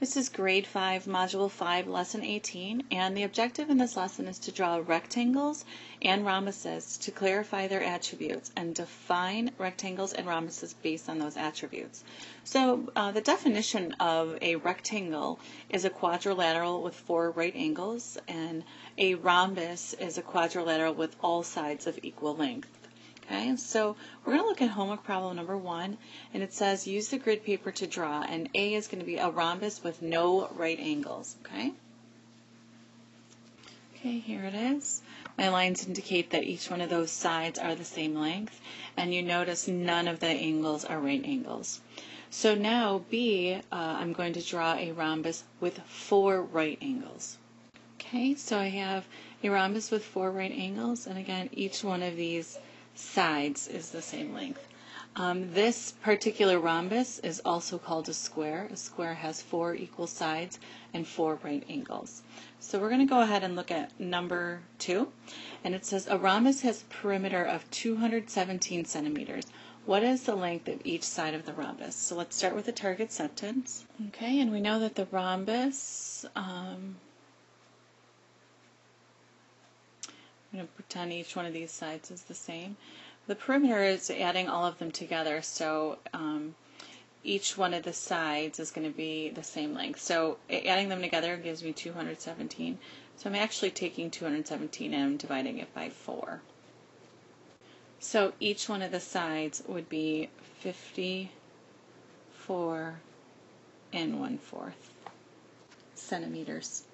This is grade 5, module 5, lesson 18, and the objective in this lesson is to draw rectangles and rhombuses to clarify their attributes and define rectangles and rhombuses based on those attributes. So uh, the definition of a rectangle is a quadrilateral with four right angles, and a rhombus is a quadrilateral with all sides of equal length. Okay, so we're going to look at homework problem number one, and it says use the grid paper to draw, and A is going to be a rhombus with no right angles. Okay. Okay, here it is. My lines indicate that each one of those sides are the same length, and you notice none of the angles are right angles. So now B, uh, I'm going to draw a rhombus with four right angles. Okay, so I have a rhombus with four right angles, and again, each one of these sides is the same length. Um, this particular rhombus is also called a square. A square has four equal sides and four right angles. So we're going to go ahead and look at number two. And it says a rhombus has a perimeter of 217 centimeters. What is the length of each side of the rhombus? So let's start with the target sentence. Okay, and we know that the rhombus, um, pretend each one of these sides is the same. The perimeter is adding all of them together, so um, each one of the sides is going to be the same length. So adding them together gives me 217. So I'm actually taking 217 and I'm dividing it by 4. So each one of the sides would be 54 and 1 fourth centimeters.